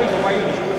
Vai, vai.